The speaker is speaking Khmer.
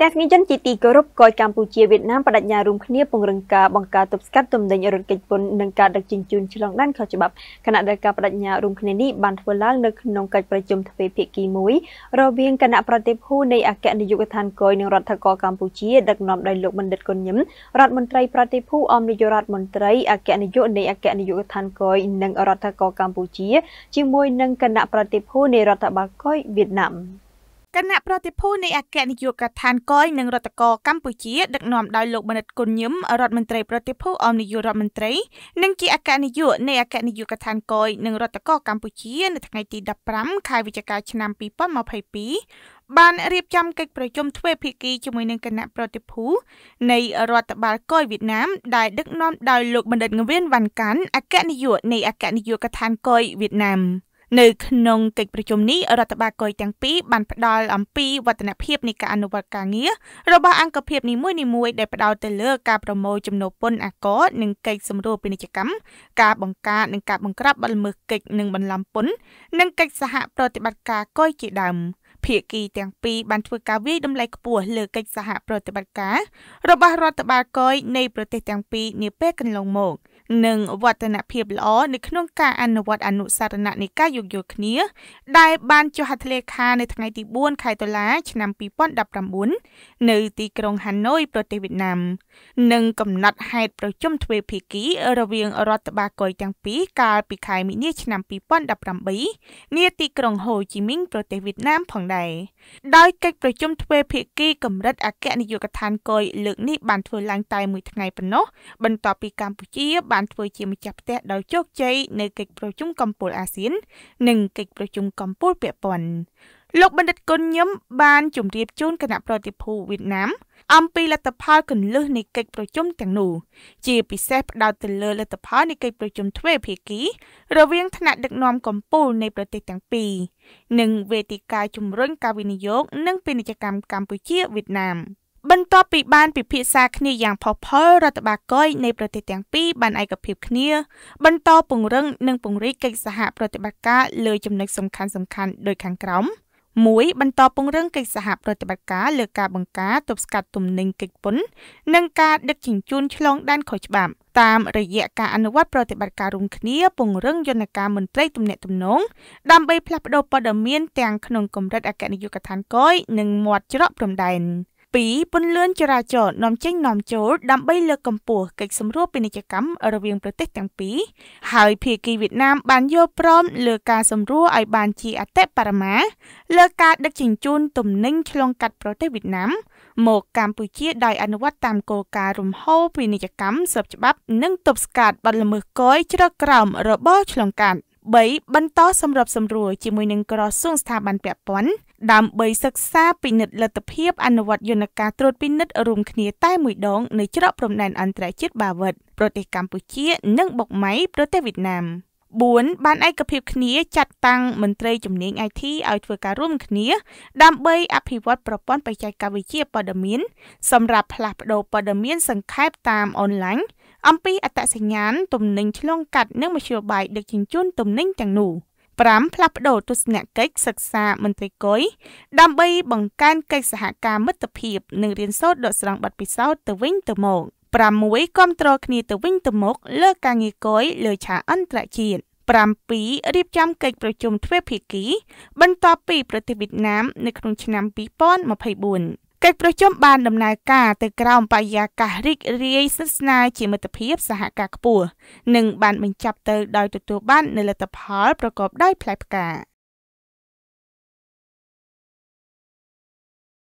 តែស្ងីជនជាទីគោរពកយកម្ពុជាវៀតណាមបដិញ្ញារួមគ្នាពង្រឹងការបង្ការទប់ស្កាត់ទំនិញរត់គេចពន្ធនិងការដឹកជញ្ជូនឆ្លងដែនខុសច្បាប់គណៈដែលការបដិញ្ញារួមគ្នានេះបានធ្វើឡើងនៅក្នុងកិច្ចប្រជុំទ្វេភាគីមួយរវាងគណៈប្រតិភូនៃអគ្គនាយកដ្ឋានកយនិងរដ្ឋាភិបាលកម្ពុជាដឹកនាំដោយលោកបណ្ឌិតកុនញឹមរដ្ឋមន្ត្រីប្រតិភូអមនាយករដ្ឋមន្ត្រីអគ្គនាយកនៃអគ្គនាយកដ្ឋានកយនិងរដ្ឋាភិបាលកម្ពុជា ជាមួយនឹងគណៈប្រតិភូនៃរដ្ឋបាលកយវៀតណាម គណៈប្រតិភូនៃអគ្គនាយកដ្ឋានកយនិងរដ្ឋកោកម្ពុជាដឹកនាំដោយលោកបណ្ឌិតគុណញឹមរដ្ឋមន្ត្រីប្រតិភូអមនាយករដ្ឋមន្ត្រីនិងជាអគ្គនាយកនៃអគ្គនាយកដ្ឋានកយនិងរដ្ឋកោកម្ពុជានៅថ្ងៃទី15ខែវិច្ឆិកាឆ្នាំ2022បានរៀបចំកិច្ចប្រជុំទ្វេភាគីជាមួយនឹងគណៈប្រតិភូនៃរដ្ឋបាលកយវៀតណាមដែលដឹកនាំដោយលោកបណ្ឌិតងវៀនវ៉ាន់កាន់អគ្គនាយកនៃអគ្គនាយកដ្ឋានកយវៀតណាម នៅក្នុងកិច្ចប្រជុំនេះរដ្ឋបាលកុយទាំងពីរបានផ្ដល់អំពីវឌ្ឍនភាពនៃការអនុវត្តការងាររបស់អង្គភាពនីមួយៗដែលផ្ដោតទៅលើការប្រមូលចំណូលពន្ធអាករនិងកិច្ចសម្រួលពាណិជ្ជកម្មការបង្ការនិងការបង្ក្រាបបទល្មើសកិច្ចនិងបន្លំពន្ធនិងកិច្ចសហប្រតិបត្តិការកុយជាដើម ភាគីទាំងពីរបានធ្វើការវាយតម្លៃខ្ពស់លើកិច្ចសហប្រតិបត្តិការរបស់រដ្ឋបាលកុយនៃប្រទេសទាំងពីរនាពេលកន្លងមក។និងវឌ្ឍនភាពល្អនៅក្នុងការអនុវត្តអនុសរណៈនៃការយោគយល់គ្នា ដែលបានចុះហត្ថលេខានៅថ្ងៃទី4ខែតុលាឆ្នាំ2019នៅទីក្រុងហាណូយប្រទេសវៀតណាមនិងកំណត់ហេតុប្រជុំទ្វេភាគីរវាងរដ្ឋបាលកុយទាំងពីរកាលពីខែមីនាឆ្នាំ2018នាទីក្រុងហូជីមីងប្រទេសវៀតណាមផងដែរដោយកិច្ចប្រជុំទ្វេភាគីកម្រិតអគ្គនាយកដ្ឋានកុយលើកនេះបានធ្វើឡើងតែមួយថ្ងៃប៉ុណ្ណោះបន្ទាប់ពីកម្ពុជាបានធ្វើជាម្ចាស់ផ្ទះដោយជោគជ័យនៅកិច្ចប្រជុំកម្ពុជាអាស៊ាន និងកិច្ចប្រជុំកម្ពុជាពាក់ព័ន្ធ លោកបណ្ឌិតគុណញឹមបានជម្រាបជូនគណៈប្រតិភូវៀតណាមអំពីលទ្ធផលកន្លឹះនៃកិច្ចប្រជុំទាំងនោះជាពិសេសផ្ដោតទៅលើលទ្ធផលនៃកិច្ចប្រជុំទ្វេភាគី រវាងថ្នាក់ដឹកនាំកម្ពុជានៃប្រទេសទាំងពីរនិងវេទិកាជំរុញការវិនិយោគនិងពាណិជ្ជកម្មកម្ពុជាវៀតណាមបន្ទាប់ពីបានពិភាក្សាគ្នាយ៉ាងផុសផុលរដ្ឋបាលកុយនៃប្រទេសទាំងពីរបានឯកភាពគ្នា បន្តពង្រឹងនិងពង្រីកកិច្ចសហប្រតិបត្តិការលើចំណុចសំខាន់ៗដូចខាងក្រោម 1បន្តពង្រឹងកិច្ចសហប្រតិបត្តិការលើការបង្ការទប់ស្កាត់ទំនិញកិច្ចពន្ធនិងការដឹកជញ្ជូនឆ្លងដែនខុសច្បាប់តាមរយៈការអនុវត្តប្រតិបត្តិការរួមគ្នាពង្រឹងយន្តការមន្ត្រីទំនាក់ទំនងដើម្បីផ្លាស់ប្តូរព័ត៌មានទាំងក្នុងកម្រិតអគ្គនាយកដ្ឋានកយនិងមាត់ច្រកព្រំដែន។ 2ពន្លឿនចរាចរណ៍នាំចេញនាំចូលដើម្បីលើកកម្ពស់កិច្ចសម្រួលពាណិជ្ជកម្មរវាងប្រទេសទាំងពីរហើយភាគីវៀតណាមបានយល់ព្រមលើការសម្រួលឲ្យបានជាអតិបរមាលើការដឹកជញ្ជូនទំនិញឆ្លងកាត់ប្រទេសវៀតណាមមកកម្ពុជាដោយអនុវត្តតាមគោលការណ៍រំហោពាណិជ្ជកម្មស្របច្បាប់ និងទប់ស្កាត់បទល្មើសកយជ្រកក្រោមរបស់ឆ្លងកាត់3បន្តសម្របសម្រួលជាមួយនឹងក្រសួងស្ថាប័នពាក់ព័ន្ធ ដើម្បីសិក្សាពិនិត្យលទ្ធភាពអនុវត្តយន្តការត្រួតពិនិត្យរួមគ្នាតែមួយដងនៅច្រកព្រំដែនអន្តរជាតិបាវិតប្រទេសកម្ពុជា និងបុកម៉ៃប្រទេសវៀតណាម4បានឯកភាពគ្នាចាត់តាំងមន្ត្រីជំនាញ IT ឲ្យធ្វើការរួមគ្នា ដើម្បីអភិវឌ្ឍប្រព័ន្ធបច្ចេកវិទ្យាព័ត៌មាន សម្រាប់ផ្លាស់ប្តូរព័ត៌មានសង្ខេបតាមអនឡាញអំពីអត្តសញ្ញាណទំនិញឆ្លងកាត់និងមធ្យោបាយដឹកជញ្ជូនទំនិញទាំងនោះ 5ផ្លាស់ប្តូរទស្សនកិច្ចសិក្សាមន្ត្រីកុយដើម្បីបង្កើនកិច្ចសហការមិត្តភាពនិងរៀនសូត្រដកស្រង់បទពិសោធន៍ទៅវិញទៅមក6គ្រប់គ្រងគ្នាទៅវិញទៅមកលើការងារកុយលើឆាកអន្តរជាតិ7រៀបចំកិច្ចប្រជុំទ្វេភាគី បន្ទាប់ពីប្រទេសវៀតណាមនៅក្នុងឆ្នាំ2024 កិច្ចប្រជុំបានដំណើរការទៅក្រោមបរិយាកាសរីករាយស្និទ្ធស្នាលជាមិត្តភាពសហការខ្ពស់និងបានបញ្ចប់ទៅដោយទទួលបាននូវលទ្ធផលប្រកបដោយផ្លែផ្កា